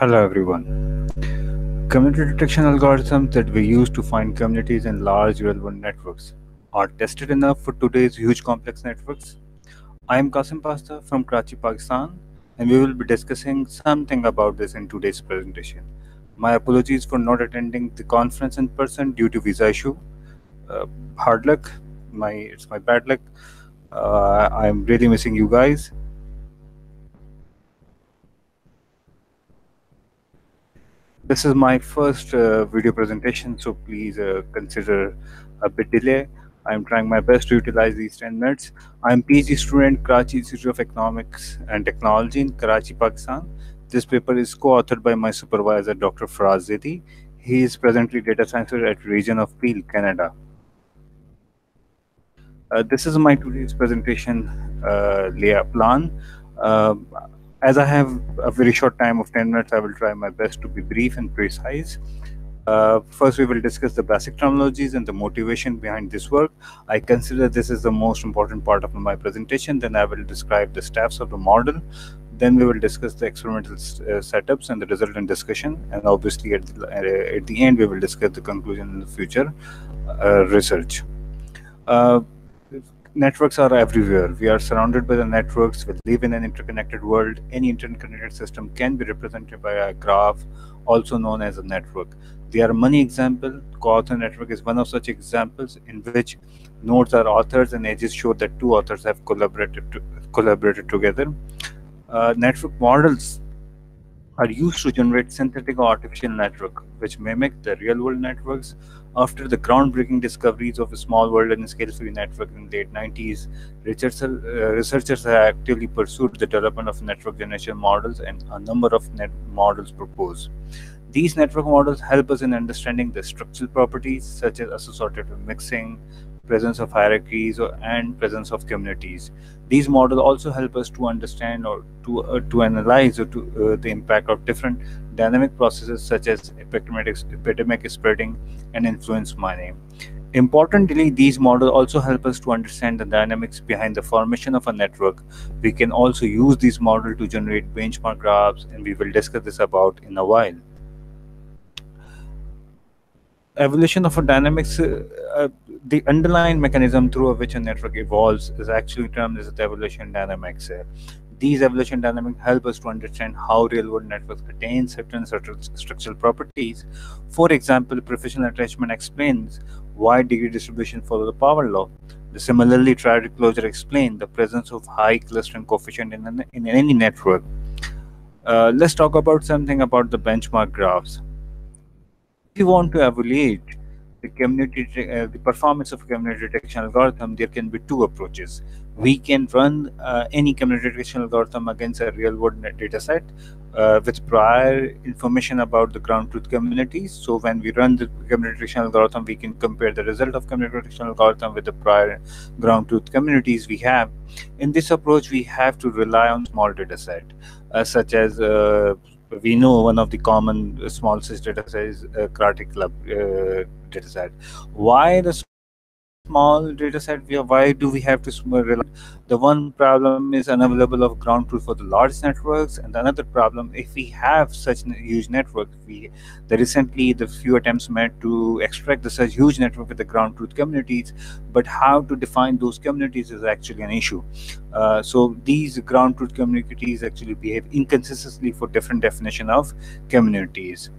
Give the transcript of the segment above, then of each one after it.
Hello everyone. Community detection algorithms that we use to find communities in large real-world networks are tested enough for today's huge complex networks. I am Qasim Pasta from Karachi, Pakistan, and we will be discussing something about this in today's presentation. My apologies for not attending the conference in person due to visa issue. Uh, hard luck. My it's my bad luck. Uh, I'm really missing you guys. This is my first uh, video presentation, so please uh, consider a bit delay. I'm trying my best to utilize these 10 minutes. I'm PhD student, Karachi Institute of Economics and Technology in Karachi, Pakistan. This paper is co-authored by my supervisor, Dr. Faraz Zaidi. He is presently data scientist at Region of Peel, Canada. Uh, this is my today's presentation uh, layout plan. Uh, as I have a very short time of 10 minutes, I will try my best to be brief and precise. Uh, first, we will discuss the basic terminologies and the motivation behind this work. I consider this is the most important part of my presentation. Then I will describe the steps of the model. Then we will discuss the experimental uh, setups and the resultant discussion. And obviously, at the, uh, at the end, we will discuss the conclusion in the future uh, research. Networks are everywhere. We are surrounded by the networks. We live in an interconnected world. Any interconnected system can be represented by a graph, also known as a network. There are many examples. Co-author network is one of such examples in which nodes are authors and edges show that two authors have collaborated to, collaborated together. Uh, network models are used to generate synthetic or artificial network, which mimic the real-world networks. After the groundbreaking discoveries of a small world and scale-free network in the late 90s, researchers, uh, researchers have actively pursued the development of network generation models and a number of net models proposed. These network models help us in understanding the structural properties such as associative mixing, presence of hierarchies, and presence of communities. These models also help us to understand or to uh, to analyze or to uh, the impact of different dynamic processes such as epidemic, epidemic spreading and influence mining. Importantly, these models also help us to understand the dynamics behind the formation of a network. We can also use these models to generate benchmark graphs, and we will discuss this about in a while evolution of a dynamics, uh, uh, the underlying mechanism through which a network evolves is actually termed as the evolution dynamics. Uh, these evolution dynamics help us to understand how real-world networks attain certain, structural properties. For example, preferential attachment explains why degree distribution follow the power law. The similarly, triadic closure explains the presence of high clustering coefficient in, an, in any network. Uh, let's talk about something about the benchmark graphs you want to evaluate the community uh, the performance of community detection algorithm there can be two approaches. We can run uh, any community detection algorithm against a real world data set uh, with prior information about the ground truth communities so when we run the community detection algorithm we can compare the result of community detection algorithm with the prior ground truth communities we have. In this approach we have to rely on small data set uh, such as uh, we know one of the common small set data set is uh, Karate Club uh, data set. Why the small data set we have, why do we have to rely the one problem is unavailable of ground truth for the large networks and another problem if we have such huge network we the recently the few attempts made to extract the such huge network with the ground truth communities but how to define those communities is actually an issue. Uh, so these ground truth communities actually behave inconsistently for different definition of communities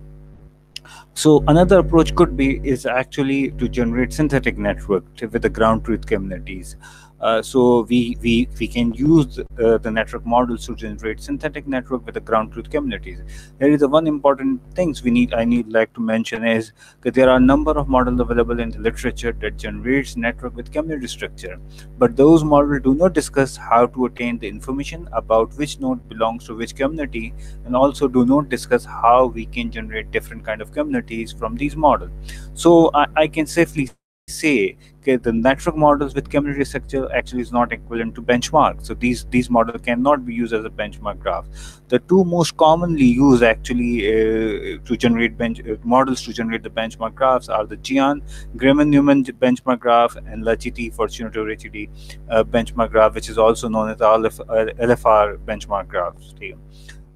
so another approach could be is actually to generate synthetic network with the ground truth communities. Uh, so we, we we can use uh, the network models to generate synthetic network with the ground truth communities. There is a one important things we need I need like to mention is that there are a number of models available in the literature that generates network with community structure, but those models do not discuss how to attain the information about which node belongs to which community, and also do not discuss how we can generate different kind of communities from these models. So I, I can safely say okay, the network models with community structure actually is not equivalent to benchmark. So these these models cannot be used as a benchmark graph. The two most commonly used actually uh, to generate bench uh, models to generate the benchmark graphs are the Jian Gremon-Newman benchmark graph and Lancichinetti Fortunato-Radicchi uh, benchmark graph, which is also known as the LF, LFR benchmark graph.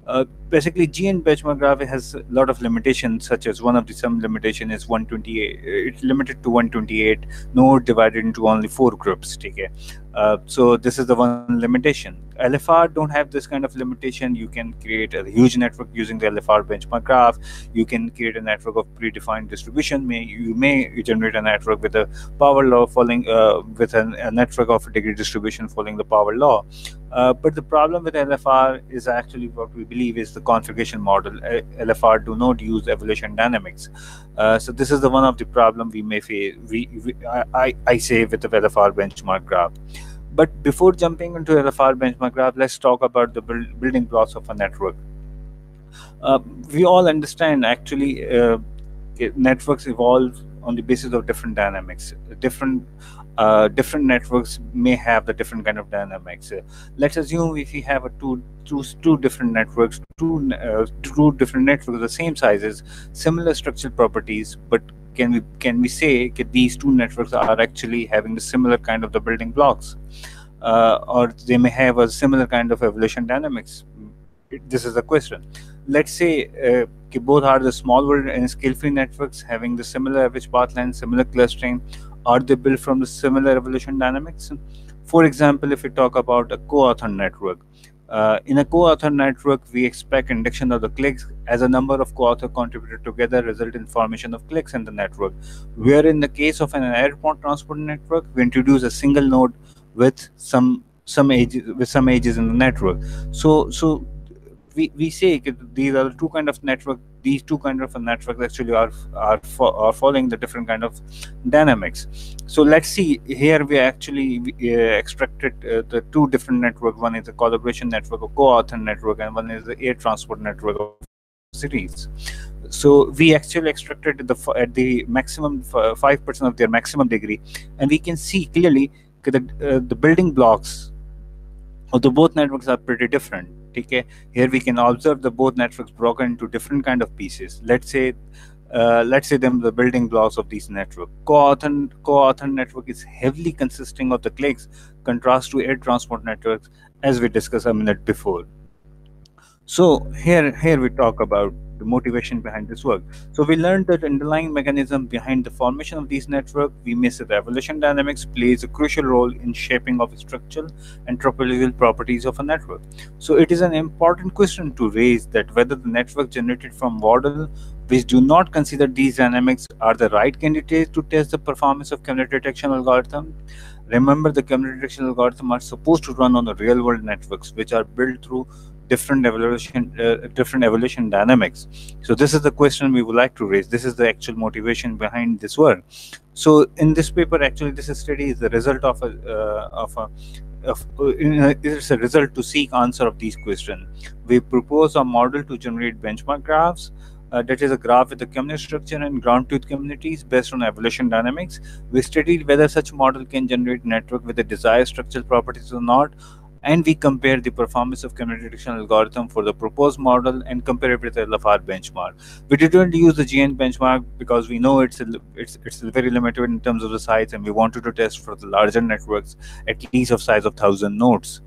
Uh, basically GN benchmark graph has a lot of limitations such as one of the some limitation is 128 it's limited to 128 node divided into only four groups okay uh, so this is the one limitation LFR don't have this kind of limitation. You can create a huge network using the LFR benchmark graph. You can create a network of predefined distribution. May you may generate a network with a power law following uh, with an, a network of degree distribution following the power law. Uh, but the problem with LFR is actually what we believe is the configuration model. LFR do not use evolution dynamics. Uh, so this is the one of the problem we may face. We, we I, I say with the LFR benchmark graph. But before jumping into LFR benchmark graph, let's talk about the build, building blocks of a network. Uh, we all understand actually uh, networks evolve on the basis of different dynamics. Different uh, different networks may have the different kind of dynamics. Let's assume if we have a two, two, two different networks, two, uh, two different networks, the same sizes, similar structural properties, but can we can we say that these two networks are actually having the similar kind of the building blocks uh, or they may have a similar kind of evolution dynamics this is the question let's say uh, both are the small world and scale free networks having the similar average path length similar clustering are they built from the similar evolution dynamics for example if we talk about a co-author network uh, in a co-author network, we expect induction of the cliques as a number of co-author contributed together result in formation of cliques in the network. Where in the case of an airport transport network, we introduce a single node with some some edges with some edges in the network. So so we, we say these are two kind of network these two kind of networks actually are are, fo are following the different kind of dynamics. So let's see here we actually uh, extracted uh, the two different network. One is a collaboration network a co-author network and one is the air transport network of cities. So we actually extracted the at the maximum five percent of their maximum degree and we can see clearly that uh, the building blocks of the both networks are pretty different here we can observe the both networks broken into different kind of pieces. Let's say uh, let's say them the building blocks of these network. Co-author co-author network is heavily consisting of the cliques contrast to air transport networks as we discussed a minute before. So here here we talk about the motivation behind this work. So we learned that underlying mechanism behind the formation of these networks, the evolution dynamics plays a crucial role in shaping of structural and topological properties of a network. So it is an important question to raise that whether the network generated from model which do not consider these dynamics are the right candidates to test the performance of community detection algorithm. Remember the community detection algorithm are supposed to run on the real world networks which are built through different evolution uh, different evolution dynamics. So this is the question we would like to raise. This is the actual motivation behind this work. So in this paper actually this study is the result of a uh, of a of, uh, it's a result to seek answer of these questions. We propose a model to generate benchmark graphs. Uh, that is a graph with the community structure and ground truth communities based on evolution dynamics. We studied whether such model can generate network with the desired structural properties or not, and we compare the performance of community detection algorithm for the proposed model and compare it with the LFR benchmark. We didn't use the GN benchmark because we know it's a, it's it's very limited in terms of the size, and we wanted to test for the larger networks at least of size of thousand nodes.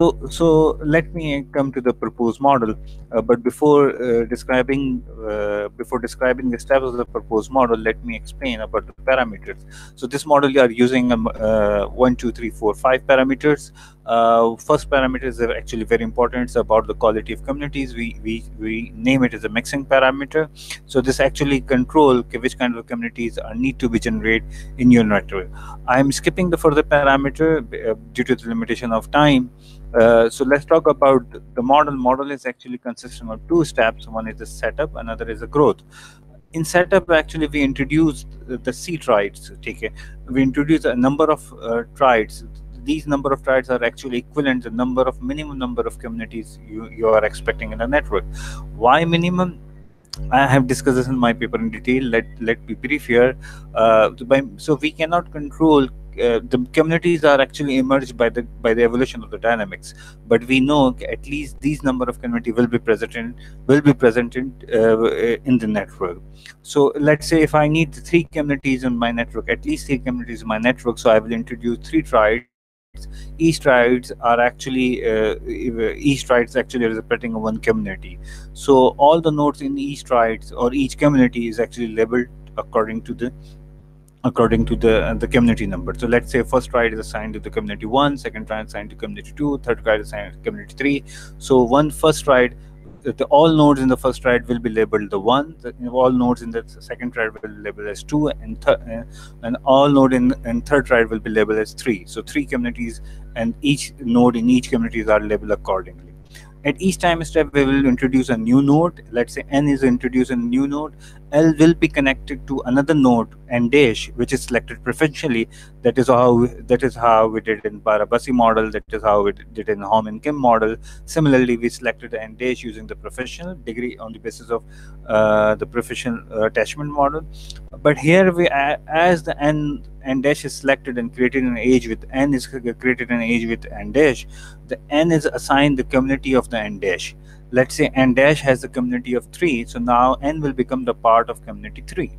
So, so let me come to the proposed model. Uh, but before uh, describing uh, before describing the steps of the proposed model, let me explain about the parameters. So this model you are using um, uh, one, two, three, four, five parameters. Uh, first parameter is actually very important. It's about the quality of communities. We we we name it as a mixing parameter. So this actually control which kind of communities are need to be generated in your network. I'm skipping the further parameter uh, due to the limitation of time. Uh, so let's talk about the model. Model is actually consisting of two steps. One is the setup, another is the growth. In setup, actually, we introduced the C triads. Okay, we introduced a number of uh. These number of triads are actually equivalent to the number of minimum number of communities you, you are expecting in a network. Why minimum? I have discussed this in my paper in detail. Let let me brief here. Uh, so we cannot control uh, the communities are actually emerged by the by the evolution of the dynamics but we know at least these number of community will be present in will be present in, uh, in the network so let's say if i need three communities in my network at least three communities in my network so i will introduce three triads each triads are actually uh, each triads actually representing one community so all the nodes in East triads or each community is actually labeled according to the according to the uh, the community number. So let's say first triad is assigned to the community one, second triad assigned to community two, third triad assigned to community three. So one first triad, the, all nodes in the first triad will be labeled the one. The, all nodes in the second triad will be labeled as two, and th uh, and all node in and third triad will be labeled as three. So three communities, and each node in each communities are labeled accordingly at each time step we will introduce a new node let's say n is introduced a new node l will be connected to another node n dash which is selected preferentially. That is how we, that is how we did in Barabasi model. That is how we did in Holme and Kim model. Similarly we selected n dash using the preferential degree on the basis of uh, the preferential attachment model. But here we as the n n dash is selected and created an edge with n is created an edge with n dash the n is assigned the community of the n dash let's say n dash has a community of 3 so now n will become the part of community 3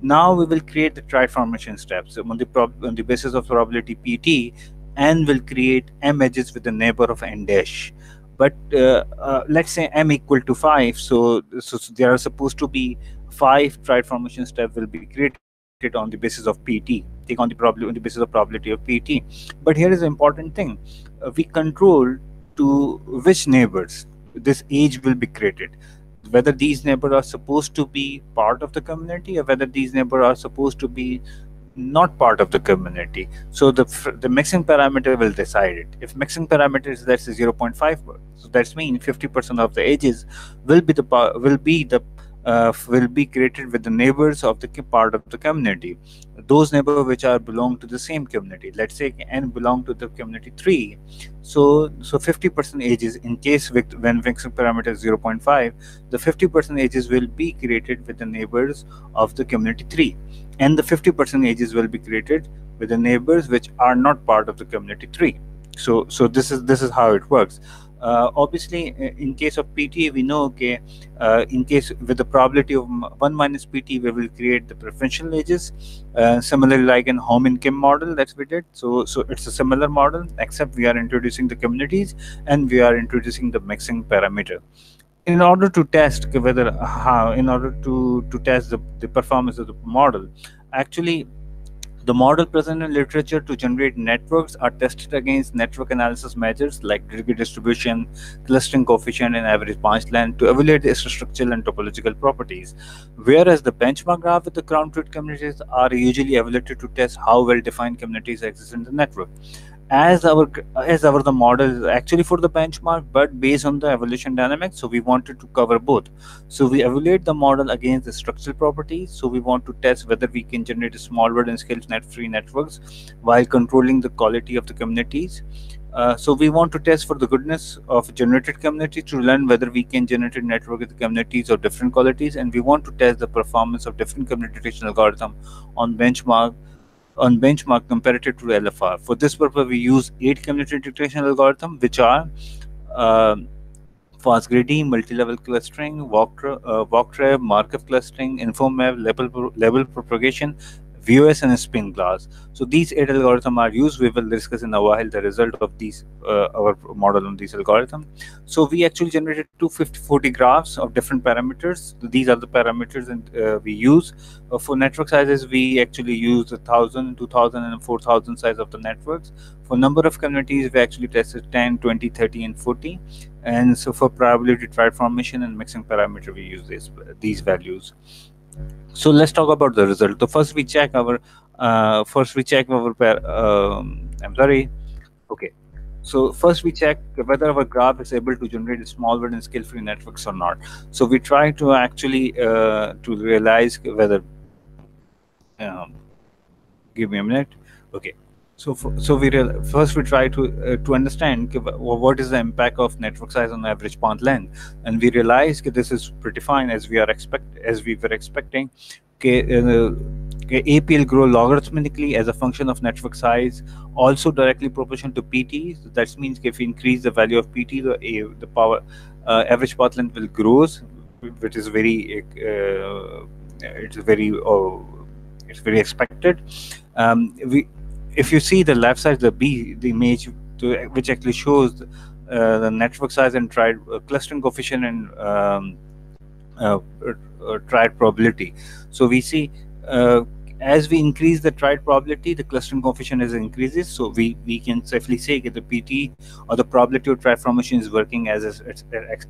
now we will create the transformation steps so on the on the basis of probability pt n will create m edges with the neighbor of n dash. But uh, uh, let's say m equal to 5 so, so, so there are supposed to be five transformation steps will be created on the basis of PT, take on the probability on the basis of probability of PT. But here is the important thing: uh, we control to which neighbors this edge will be created. Whether these neighbors are supposed to be part of the community, or whether these neighbors are supposed to be not part of the community. So the the mixing parameter will decide it. If mixing parameter is let's 0.5, so that's mean 50% of the edges will be the will be the uh, will be created with the neighbors of the part of the community. Those neighbors which are belong to the same community. Let's say n belong to the community 3 so so 50% edges in case with, when mixing parameter is 0.5 the 50% edges will be created with the neighbors of the community 3 and the 50% edges will be created with the neighbors which are not part of the community 3 so so this is this is how it works uh, obviously in case of pt we know okay uh, in case with the probability of 1 minus pt we will create the preferential edges uh, similarly like in Holme and Kim model that we did. So so it's a similar model except we are introducing the communities and we are introducing the mixing parameter. In order to test whether how in order to to test the, the performance of the model actually the model present in literature to generate networks are tested against network analysis measures like degree distribution, clustering coefficient, and average length to evaluate the structural and topological properties. Whereas the benchmark graph with the ground truth communities are usually evaluated to test how well defined communities exist in the network as our as our the model is actually for the benchmark but based on the evolution dynamics so we wanted to cover both. So we evaluate the model against the structural properties so we want to test whether we can generate small word and scale net free networks while controlling the quality of the communities. Uh, so we want to test for the goodness of generated community to learn whether we can generate a network with communities of different qualities. And we want to test the performance of different communication algorithm on benchmark on benchmark comparative to LFR. For this purpose, we use eight community integration algorithm, which are uh, fast greedy, multi-level clustering, walk, uh, walk Markov clustering, InfoMap, level, level propagation, VOS and spin glass. So these eight algorithms are used. We will discuss in a while the result of these uh, our model on these algorithms. So we actually generated 250 graphs of different parameters. These are the parameters and uh, we use uh, for network sizes. We actually use a thousand, 2000, and 4000 size of the networks. For number of communities, we actually tested 10, 20, 30, and 40. And so for probability transformation and mixing parameter, we use this, these values so let's talk about the result. So first we check our uh, first we check our pair um, i'm sorry. Okay. So first we check whether our graph is able to generate a small and scale free networks or not. So we try to actually uh, to realize whether um, give me a minute. Okay so, for, so we real, first we try to uh, to understand what is the impact of network size on average path length, and we realize that this is pretty fine as we are expect as we were expecting. Okay, uh, AP will grow logarithmically as a function of network size, also directly proportional to PT. So that means if we increase the value of PT, the the power uh, average path length will grows, which is very uh, it's very oh, it's very expected. Um, we if you see the left side, the B, the image, to, which actually shows uh, the network size and triad uh, clustering coefficient and um, uh, uh, triad probability. So we see uh, as we increase the triad probability, the clustering coefficient is increases. So we, we can safely say that the PT or the probability of triad formation is working as as,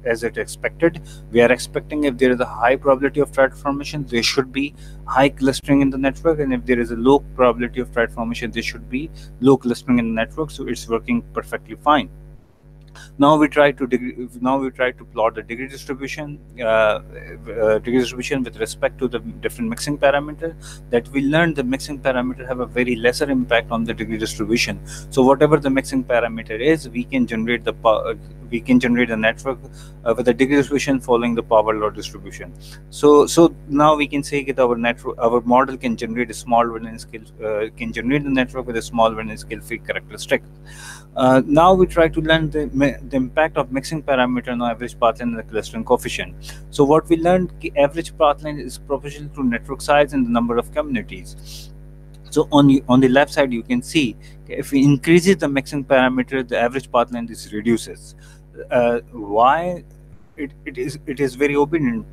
as it expected. We are expecting if there is a high probability of triad formation, there should be high clustering in the network, and if there is a low probability of triad formation, there should be low clustering in the network. So it's working perfectly fine now we try to degree, now we try to plot the degree distribution uh, uh, degree distribution with respect to the different mixing parameter that we learned the mixing parameter have a very lesser impact on the degree distribution. So whatever the mixing parameter is we can generate the uh, we can generate a network uh, with a degree distribution following the power law distribution. So so now we can say that our network our model can generate a small variance scale uh, can generate the network with a small variance scale free characteristic. Uh, now we try to learn the, the impact of mixing parameter on average path line and the clustering coefficient. So what we learned, the average path line is proportional to network size and the number of communities. So on the, on the left side, you can see if we increases the mixing parameter, the average path length is reduces. Uh, why? It, it is it is very obedient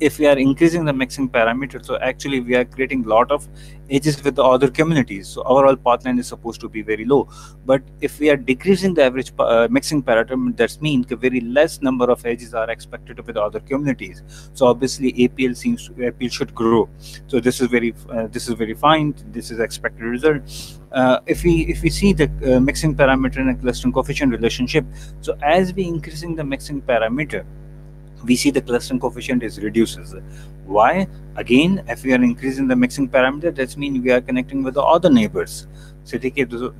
if we are increasing the mixing parameter so actually we are creating lot of edges with the other communities. So overall path line is supposed to be very low. But if we are decreasing the average uh, mixing parameter that means a very less number of edges are expected with other communities. So obviously apl seems to, apl should grow. So this is very uh, this is very fine. This is expected result. Uh, if we if we see the uh, mixing parameter and clustering coefficient relationship so as we increasing the mixing parameter we see the clustering coefficient is reduces. Why? Again, if we are increasing the mixing parameter, that means we are connecting with the other neighbors. So,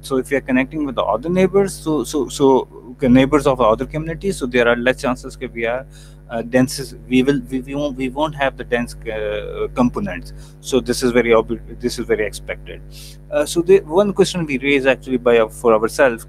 so if we are connecting with the other neighbors, so so so neighbors of other communities, so there are less chances that we are uh, dense. We will we, we won't we won't have the dense uh, components. So this is very obvious this is very expected. Uh, so the one question we raise actually by for ourselves,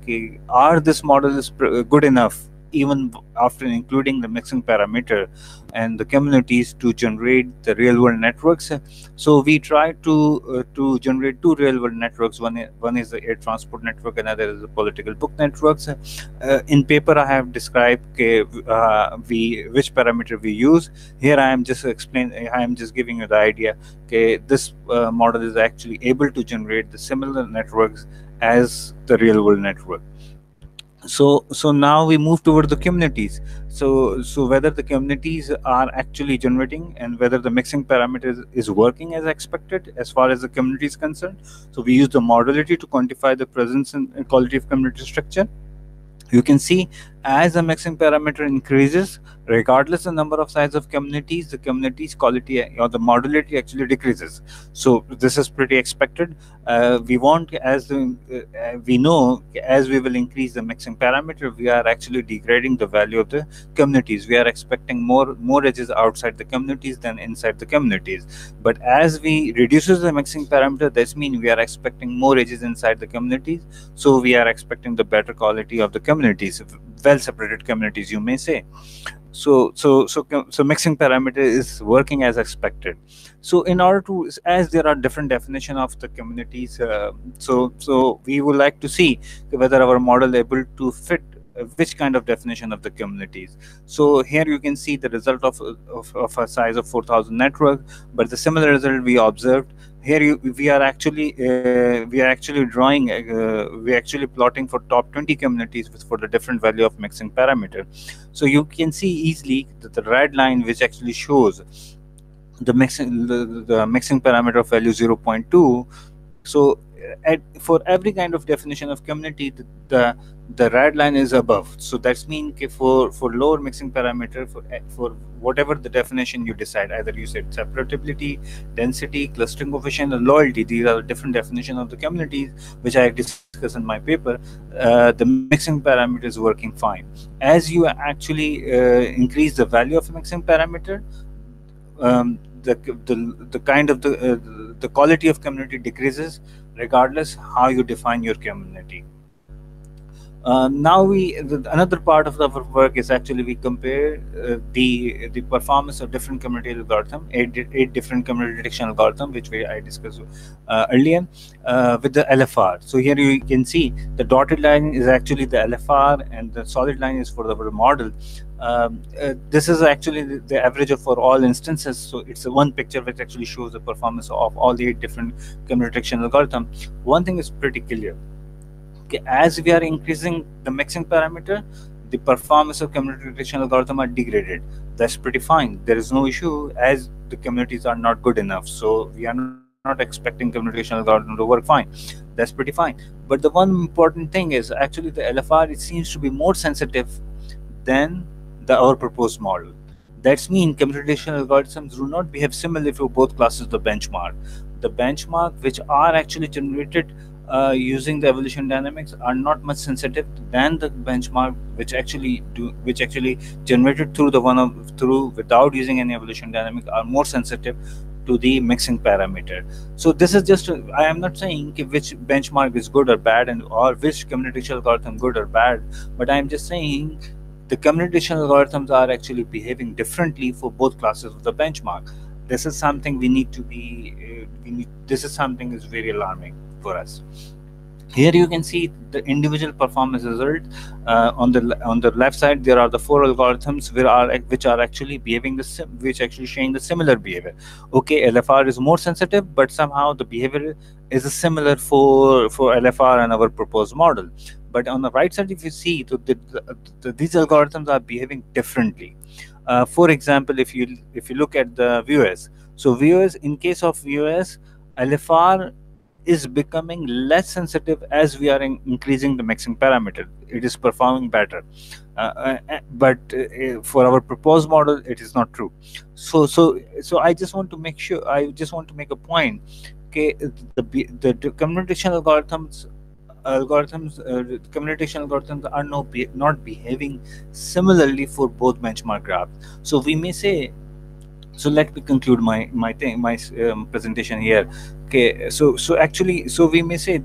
are this model is good enough even after including the mixing parameter and the communities to generate the real world networks. So we try to uh, to generate two real world networks. One is, one is the air transport network another is the political book networks. Uh, in paper i have described uh, we which parameter we use. Here i am just explaining i am just giving you the idea okay this uh, model is actually able to generate the similar networks as the real world network so so now we move toward the communities. So so whether the communities are actually generating and whether the mixing parameter is, is working as expected as far as the community is concerned. So we use the modularity to quantify the presence and quality of community structure. You can see as the mixing parameter increases regardless the number of size of communities the communities quality or the modularity actually decreases. So this is pretty expected. Uh, we want as the, uh, we know as we will increase the mixing parameter we are actually degrading the value of the communities. We are expecting more more edges outside the communities than inside the communities. But as we reduces the mixing parameter this means we are expecting more edges inside the communities. So we are expecting the better quality of the communities. Well separated communities you may say. So so so so mixing parameter is working as expected. So in order to as there are different definition of the communities uh, so so we would like to see whether our model able to fit uh, which kind of definition of the communities. So here you can see the result of, of, of a size of 4000 network but the similar result we observed here you, we are actually uh, we are actually drawing uh, we are actually plotting for top 20 communities for the different value of mixing parameter. So you can see easily that the red line which actually shows the mixing the, the mixing parameter of value 0.2 so at, for every kind of definition of community the, the the red line is above. So that's mean for for lower mixing parameter for for whatever the definition you decide either you said separability density clustering coefficient and loyalty these are different definition of the communities which i discuss in my paper uh, the mixing parameter is working fine. As you actually uh, increase the value of mixing parameter um, the, the the kind of the uh, the quality of community decreases regardless how you define your community Uh, now we another part of our work is actually we compare uh, the the performance of different community algorithm, eight, eight different community detection algorithm, which we I discussed uh, earlier, uh, with the LFR. So here you can see the dotted line is actually the LFR, and the solid line is for the model. Um, uh, this is actually the, the, average of for all instances so it's one picture which actually shows the performance of all the eight different community detection algorithm one thing is pretty clear as we are increasing the mixing parameter the performance of community detection algorithm are degraded. That's pretty fine. There is no issue as the communities are not good enough. So we are not expecting communication algorithm to work fine. That's pretty fine. But the one important thing is actually the lfr it seems to be more sensitive than the our proposed model. That's mean computation algorithms do not behave similarly for both classes the benchmark. The benchmark which are actually generated uh, using the evolution dynamics are not much sensitive than the benchmark which actually do which actually generated through the one of through without using any evolution dynamic are more sensitive to the mixing parameter so this is just i am not saying which benchmark is good or bad and or which communication algorithm good or bad but i am just saying the communication algorithms are actually behaving differently for both classes of the benchmark. This is something we need to be, uh, we need, this is something is very alarming for us. Here you can see the individual performance result. Uh, on the on the left side, there are the four algorithms which are which are actually behaving the which actually showing the similar behavior. Okay, LFR is more sensitive, but somehow the behavior is similar for for LFR and our proposed model. But on the right side, if you see, the, the, the, these algorithms are behaving differently. Uh, for example, if you if you look at the VOS, so VOS in case of VOS, LFR is becoming less sensitive as we are in increasing the mixing parameter. It is performing better, uh, uh, uh but uh, for our proposed model, it is not true. So so so I just want to make sure. I just want to make a point. Okay, the the, the communication algorithms algorithms, uh, communication algorithms are no be not behaving similarly for both benchmark graphs. So we may say, so let me conclude my my thing, my um, presentation here. Okay, so so actually, so we may say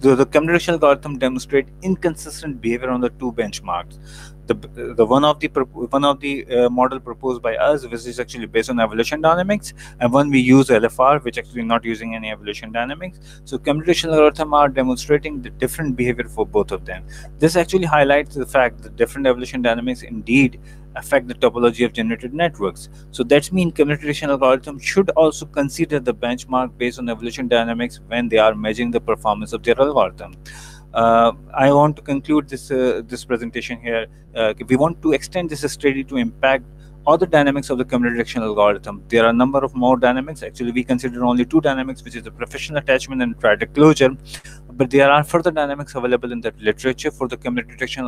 the, the communication algorithm demonstrate inconsistent behavior on the two benchmarks. The the one of the one of the uh, model proposed by us which is actually based on evolution dynamics and one we use lfr which actually not using any evolution dynamics. So computational algorithm are demonstrating the different behavior for both of them. This actually highlights the fact that different evolution dynamics indeed affect the topology of generated networks. So that means computation algorithms should also consider the benchmark based on evolution dynamics when they are measuring the performance of their algorithm. Uh, I want to conclude this uh, this presentation here. Uh, we want to extend this study to impact other dynamics of the community detection algorithm. There are a number of more dynamics. Actually, we consider only two dynamics, which is the preferential attachment and triadic closure. But there are further dynamics available in that literature for the community detection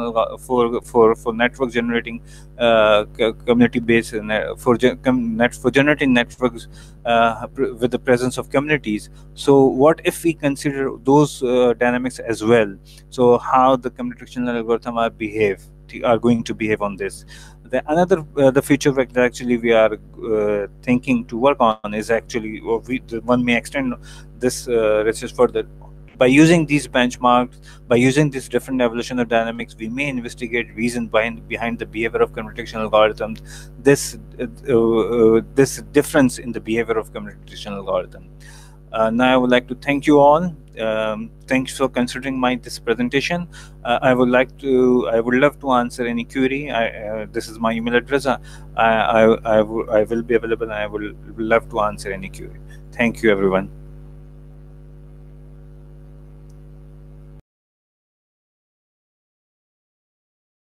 for for for network generating uh, community based uh, for net for generating networks uh, with the presence of communities. So, what if we consider those uh, dynamics as well? So, how the community detection algorithm are behave are going to behave on this the another uh, the feature that actually we are uh, thinking to work on is actually or we, one may extend this uh, research further. By using these benchmarks by using these different evolution of dynamics we may investigate reason behind behind the behavior of computational algorithms. This uh, uh, this difference in the behavior of computational algorithm uh, now i would like to thank you all um, thanks for considering my this presentation. Uh, I would like to, I would love to answer any query. I, uh, this is my email address. I, I, I, I will be available I will love to answer any query. Thank you, everyone.